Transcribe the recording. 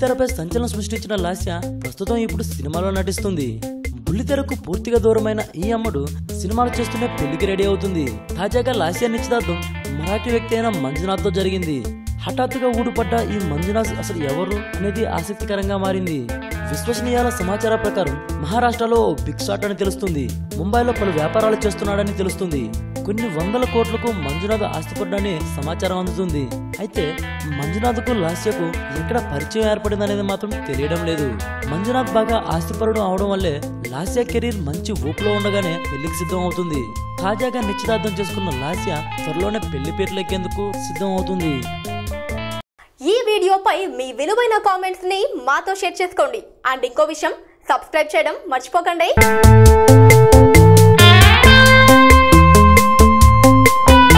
బుల్లితెరపై సంచలనం సృష్టించిన లాస్య ప్రస్తుతం ఇప్పుడు సినిమాలో నటిస్తుంది. బుల్లితెరకు పూర్తిగా దూరమైన ఈ అమ్మడు సినిమాలు చేస్తూనే పెళ్ళికి రెడీ అవుతుంది. తాజాగా లాస్య నిశ్చితార్థం మరాఠీ వ్యక్తి అయిన మంజునాథ్తో జరిగింది. హఠాత్తుగా ఊడిపడ్డ ఈ మంజునాథ్ అసలు ఎవరు అనేది ఆసక్తికరంగా మారింది. విశ్వసనీయాల సమాచార ప్రకారం మహారాష్ట్రలో బిగ్ షాట్ అని తెలుస్తుంది. ముంబైలో పలు వ్యాపారాలు చేస్తున్నాడని తెలుస్తుంది. కొన్ని వందల కోట్లకు మంజునాథ్ ఆస్తిపడ్డాని సమాచారం అందుతుంది. అయితే మంజునాథ్కు లాస్యకు ఎక్కడ పరిచయం ఏర్పడిందనేది మాత్రం తెలియడం లేదు. మంజునాథ్ బాగా ఆస్తిపరుడు అవడం వల్లే లాస్య కెరీర్ మంచి ఊపులో ఉండగానే పెళ్ళికి సిద్ధం అవుతుంది. తాజాగా నిశ్చితార్థం చేసుకున్న లాస్య త్వరలోనే పెళ్ళి పేర్లెక్కేందుకు సిద్ధం అవుతుంది. ఈ వీడియోపై మీ విలువైన కామెంట్స్ని మాతో షేర్ చేసుకోండి. అండ్ ఇంకో విషయం సబ్స్క్రైబ్ చేయడం మర్చిపోకండి.